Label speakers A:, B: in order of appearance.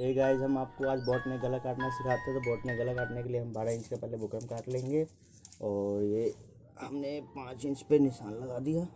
A: ये गाइस हम आपको आज बोट में गला काटना सिखाते हैं तो बोट में गला काटने के लिए हम बारह इंच का पहले बुकरम काट लेंगे। और ये हमने पाँच इंच पे निशान लगा दिया।